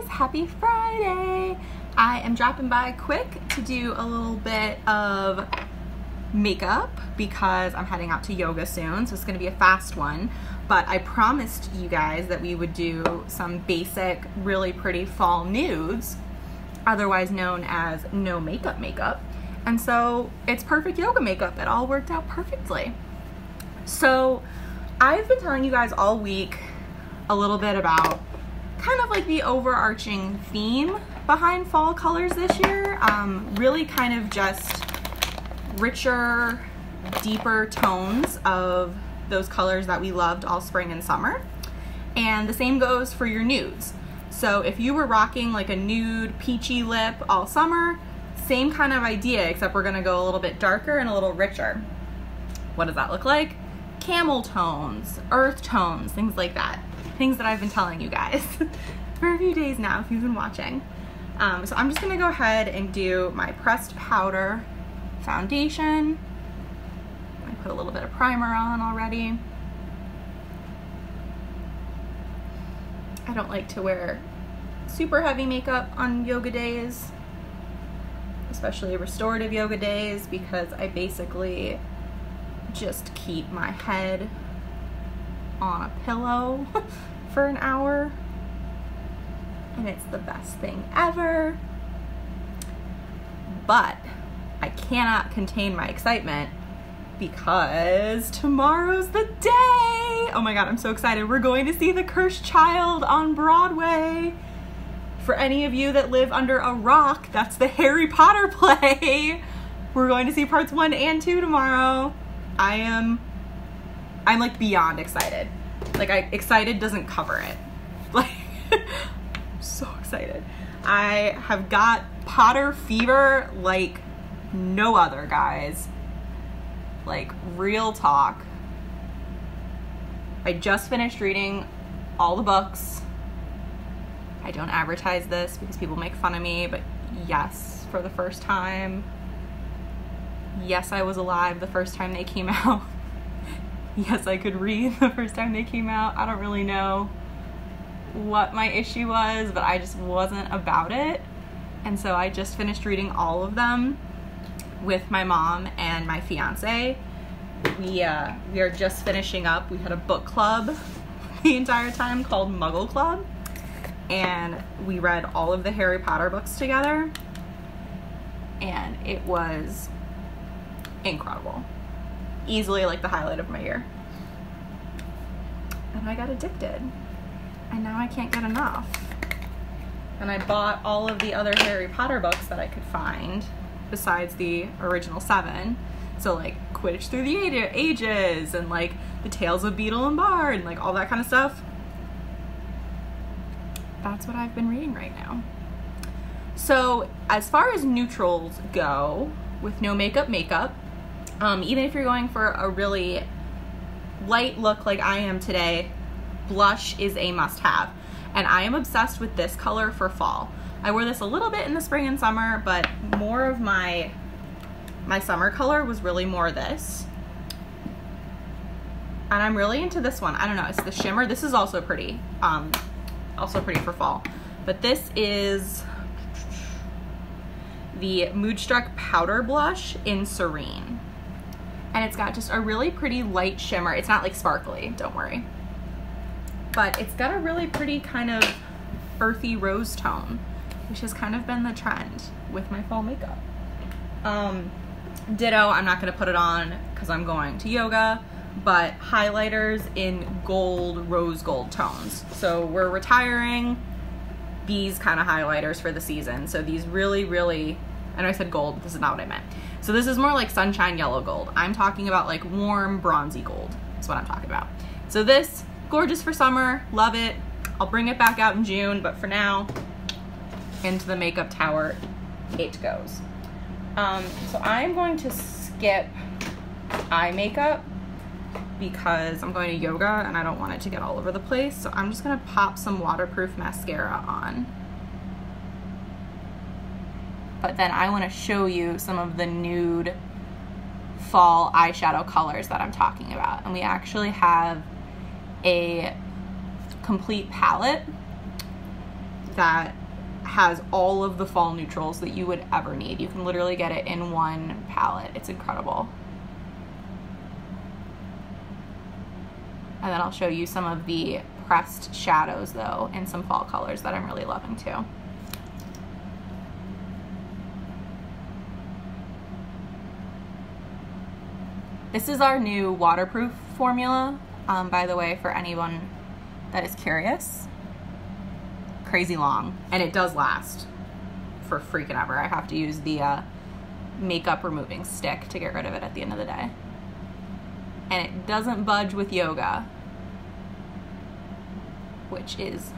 guys, happy Friday! I am dropping by quick to do a little bit of makeup because I'm heading out to yoga soon, so it's gonna be a fast one. But I promised you guys that we would do some basic, really pretty fall nudes, otherwise known as no makeup makeup. And so it's perfect yoga makeup. It all worked out perfectly. So I've been telling you guys all week a little bit about kind of like the overarching theme behind fall colors this year. Um, really kind of just richer, deeper tones of those colors that we loved all spring and summer. And the same goes for your nudes. So if you were rocking like a nude peachy lip all summer, same kind of idea, except we're gonna go a little bit darker and a little richer. What does that look like? Camel tones, earth tones, things like that. Things that I've been telling you guys for a few days now if you've been watching. Um, so I'm just gonna go ahead and do my pressed powder foundation. I put a little bit of primer on already. I don't like to wear super heavy makeup on yoga days, especially restorative yoga days, because I basically just keep my head on a pillow for an hour and it's the best thing ever. But I cannot contain my excitement because tomorrow's the day. Oh my god, I'm so excited. We're going to see The Cursed Child on Broadway. For any of you that live under a rock, that's the Harry Potter play. We're going to see parts 1 and 2 tomorrow. I am I'm like beyond excited. Like I excited doesn't cover it. Like I'm so excited. I have got Potter fever like no other, guys. Like, real talk. I just finished reading all the books. I don't advertise this because people make fun of me, but yes, for the first time. Yes, I was alive the first time they came out. yes, I could read the first time they came out. I don't really know what my issue was, but I just wasn't about it. And so I just finished reading all of them with my mom and my fiance. We uh, we are just finishing up. We had a book club the entire time called Muggle Club, and we read all of the Harry Potter books together, and it was incredible. Easily like the highlight of my year. And I got addicted and now I can't get enough. And I bought all of the other Harry Potter books that I could find besides the original seven. So like Quidditch Through the Ages and like the Tales of Beedle and Bard and like all that kind of stuff. That's what I've been reading right now. So as far as neutrals go, with no makeup makeup, um, even if you're going for a really light look like I am today, blush is a must have. And I am obsessed with this color for fall. I wore this a little bit in the spring and summer, but more of my my summer color was really more this. And I'm really into this one. I don't know, it's the shimmer. This is also pretty. Um, also pretty for fall. But this is the Moodstruck Powder Blush in Serene. And it's got just a really pretty light shimmer. It's not like sparkly, don't worry but it's got a really pretty kind of earthy rose tone, which has kind of been the trend with my fall makeup. Um, ditto, I'm not gonna put it on because I'm going to yoga, but highlighters in gold, rose gold tones. So we're retiring these kind of highlighters for the season. So these really, really, I know I said gold, this is not what I meant. So this is more like sunshine yellow gold. I'm talking about like warm bronzy gold. That's what I'm talking about. So this Gorgeous for summer, love it. I'll bring it back out in June, but for now, into the makeup tower it goes. Um, so I'm going to skip eye makeup because I'm going to yoga and I don't want it to get all over the place. So I'm just gonna pop some waterproof mascara on. But then I wanna show you some of the nude fall eyeshadow colors that I'm talking about. And we actually have a complete palette that has all of the fall neutrals that you would ever need. You can literally get it in one palette. It's incredible. And then I'll show you some of the pressed shadows though and some fall colors that I'm really loving too. This is our new waterproof formula, um, by the way, for anyone that is curious. Crazy long, and it does last for freaking ever. I have to use the uh, makeup removing stick to get rid of it at the end of the day. And it doesn't budge with yoga, which is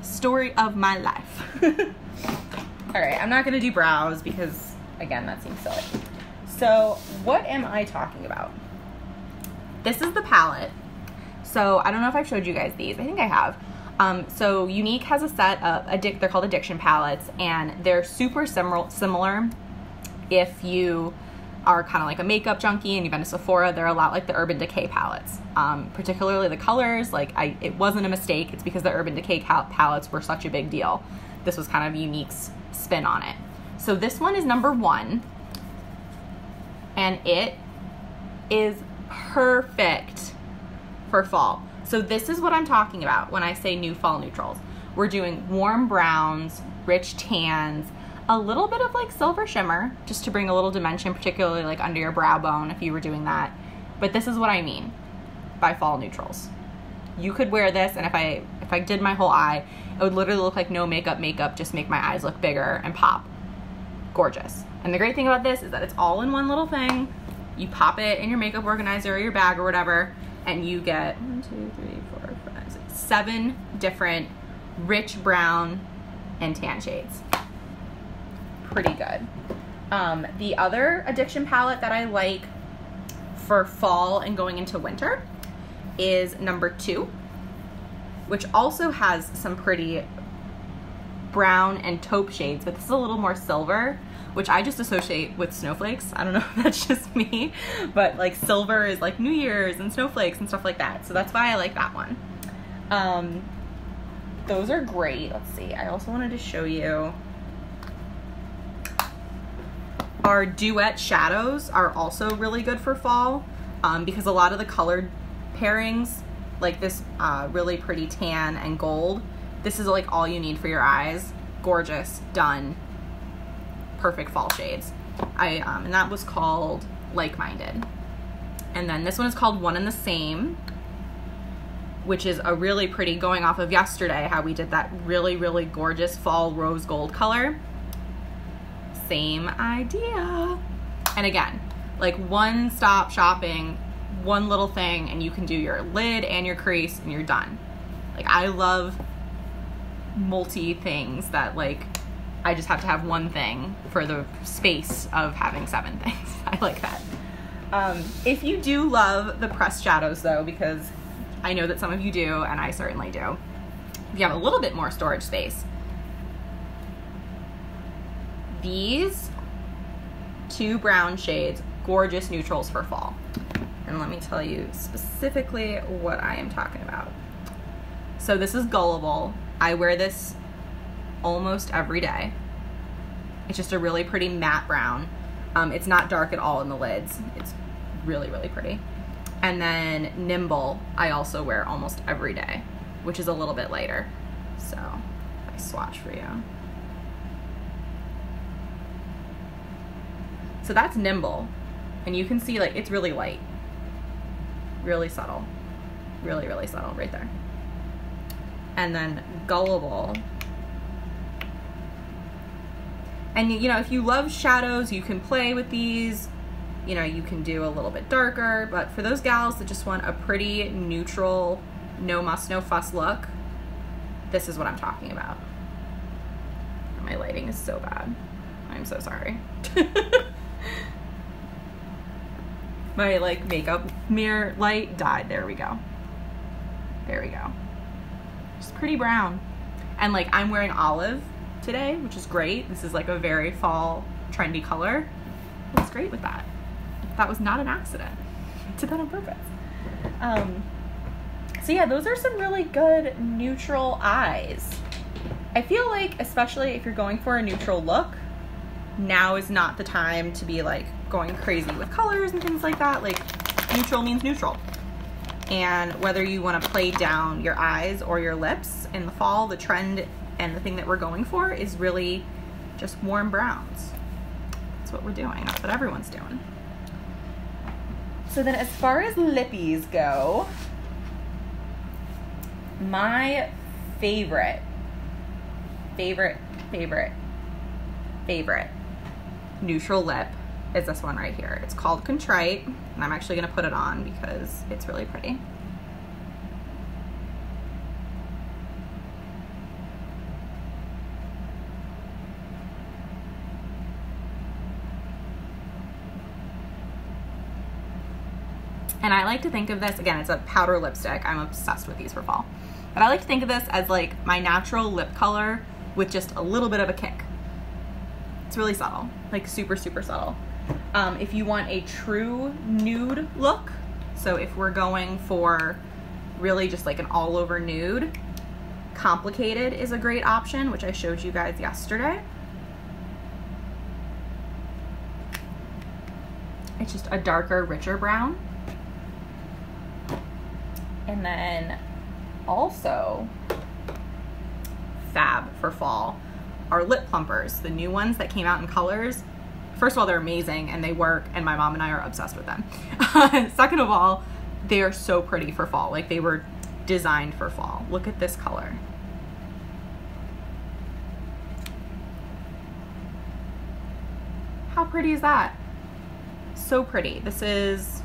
story of my life. All right, I'm not gonna do brows because again, that seems silly. So what am I talking about? This is the palette. So I don't know if I've showed you guys these. I think I have. Um, so Younique has a set of, addic they're called addiction palettes and they're super similar, similar if you are kind of like a makeup junkie and you've been to Sephora, they're a lot like the Urban Decay palettes. Um, particularly the colors, like I, it wasn't a mistake. It's because the Urban Decay palettes were such a big deal. This was kind of Younique's spin on it. So this one is number one and it is perfect for fall. So this is what I'm talking about when I say new fall neutrals. We're doing warm browns, rich tans, a little bit of like silver shimmer just to bring a little dimension, particularly like under your brow bone if you were doing that. But this is what I mean by fall neutrals. You could wear this and if I if I did my whole eye, it would literally look like no makeup makeup, just make my eyes look bigger and pop. Gorgeous. And the great thing about this is that it's all in one little thing. You pop it in your makeup organizer or your bag or whatever, and you get one, two, three, four, five, six, seven different rich brown and tan shades. Pretty good. Um, the other addiction palette that I like for fall and going into winter is number two, which also has some pretty brown and taupe shades, but this is a little more silver which I just associate with snowflakes. I don't know if that's just me, but like silver is like New Year's and snowflakes and stuff like that. So that's why I like that one. Um, those are great. Let's see. I also wanted to show you our duet shadows are also really good for fall um, because a lot of the colored pairings, like this uh, really pretty tan and gold, this is like all you need for your eyes. Gorgeous, done perfect fall shades. I um, and that was called Like Minded. And then this one is called One and the Same, which is a really pretty going off of yesterday how we did that really really gorgeous fall rose gold color. Same idea. And again, like one stop shopping, one little thing and you can do your lid and your crease and you're done. Like I love multi things that like I just have to have one thing for the space of having seven things. I like that. Um, if you do love the pressed shadows though, because I know that some of you do, and I certainly do, if you have a little bit more storage space, these two brown shades, gorgeous neutrals for fall. And let me tell you specifically what I am talking about. So this is Gullible. I wear this almost every day. It's just a really pretty matte brown. Um, it's not dark at all in the lids. It's really, really pretty. And then Nimble, I also wear almost every day, which is a little bit lighter. So I swatch for you. So that's Nimble. And you can see like it's really light. Really subtle. Really, really subtle right there. And then Gullible and you know, if you love shadows, you can play with these. You know, you can do a little bit darker, but for those gals that just want a pretty neutral, no muss, no fuss look, this is what I'm talking about. My lighting is so bad. I'm so sorry. My like makeup mirror light died. There we go. There we go. Pretty brown. And like I'm wearing olive today, which is great. This is like a very fall trendy color. Looks great with that. That was not an accident. Did that on purpose. Um, so yeah, those are some really good neutral eyes. I feel like, especially if you're going for a neutral look, now is not the time to be like going crazy with colors and things like that. Like, neutral means neutral. And whether you want to play down your eyes or your lips in the fall, the trend and the thing that we're going for is really just warm browns. That's what we're doing. That's what everyone's doing. So then as far as lippies go, my favorite, favorite, favorite, favorite neutral lip is this one right here. It's called Contrite, and I'm actually gonna put it on because it's really pretty. And I like to think of this, again, it's a powder lipstick. I'm obsessed with these for fall. But I like to think of this as like my natural lip color with just a little bit of a kick. It's really subtle, like super, super subtle. Um, if you want a true nude look, so if we're going for really just like an all over nude, Complicated is a great option, which I showed you guys yesterday. It's just a darker, richer brown. And then also fab for fall are lip plumpers, the new ones that came out in colors. First of all, they're amazing and they work, and my mom and I are obsessed with them. Second of all, they are so pretty for fall. Like they were designed for fall. Look at this color. How pretty is that? So pretty. This is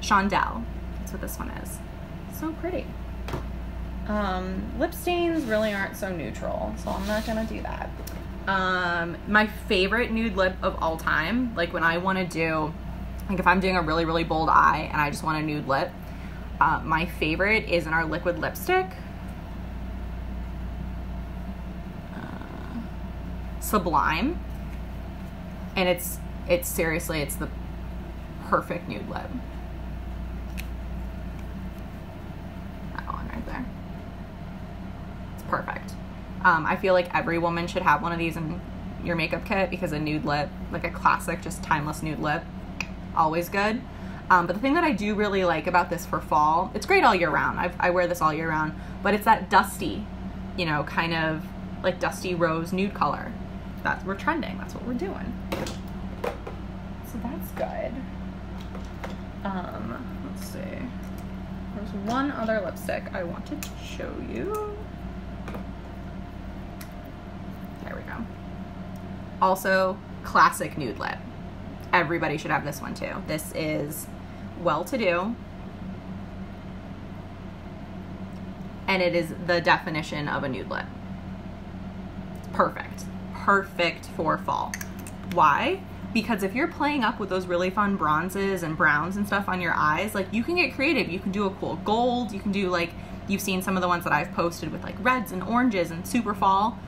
Shondell. That's what this one is. So pretty. Um, lip stains really aren't so neutral, so I'm not gonna do that. Um, my favorite nude lip of all time, like when I wanna do, like if I'm doing a really, really bold eye and I just want a nude lip, uh, my favorite is in our liquid lipstick. Uh, Sublime. And it's, it's seriously, it's the perfect nude lip. perfect. Um, I feel like every woman should have one of these in your makeup kit because a nude lip, like a classic, just timeless nude lip, always good. Um, but the thing that I do really like about this for fall, it's great all year round. I've, I wear this all year round, but it's that dusty, you know, kind of like dusty rose nude color. That's we're trending. That's what we're doing. So that's good. Um, let's see. There's one other lipstick I wanted to show you. Also, classic nude lip. Everybody should have this one too. This is well to do. And it is the definition of a nude lip. Perfect. Perfect for fall. Why? Because if you're playing up with those really fun bronzes and browns and stuff on your eyes, like you can get creative. You can do a cool gold. You can do like, you've seen some of the ones that I've posted with like reds and oranges and super fall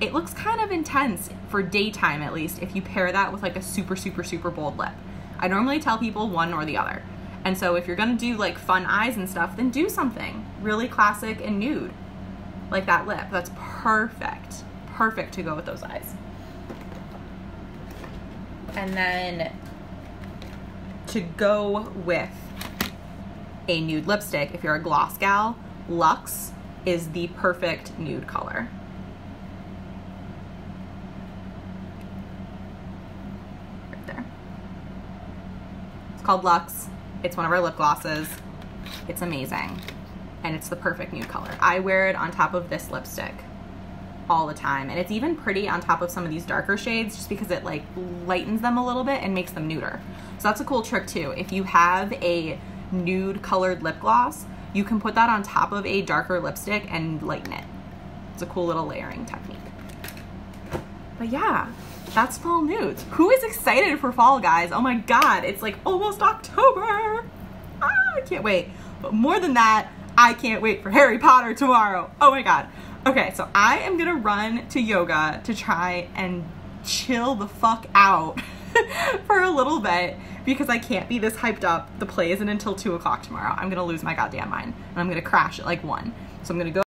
it looks kind of intense for daytime at least if you pair that with like a super super super bold lip. I normally tell people one or the other. And so if you're gonna do like fun eyes and stuff then do something really classic and nude like that lip. That's perfect perfect to go with those eyes. And then to go with a nude lipstick if you're a gloss gal luxe is the perfect nude color called Lux. It's one of our lip glosses. It's amazing. And it's the perfect nude color. I wear it on top of this lipstick all the time. And it's even pretty on top of some of these darker shades just because it like lightens them a little bit and makes them nuder. So that's a cool trick too. If you have a nude colored lip gloss, you can put that on top of a darker lipstick and lighten it. It's a cool little layering technique. But yeah, that's fall nudes. Who is excited for fall, guys? Oh my God, it's like almost October. Ah, I can't wait. But more than that, I can't wait for Harry Potter tomorrow. Oh my God. Okay, so I am gonna run to yoga to try and chill the fuck out for a little bit because I can't be this hyped up. The play isn't until two o'clock tomorrow. I'm gonna lose my goddamn mind and I'm gonna crash at like one. So I'm gonna go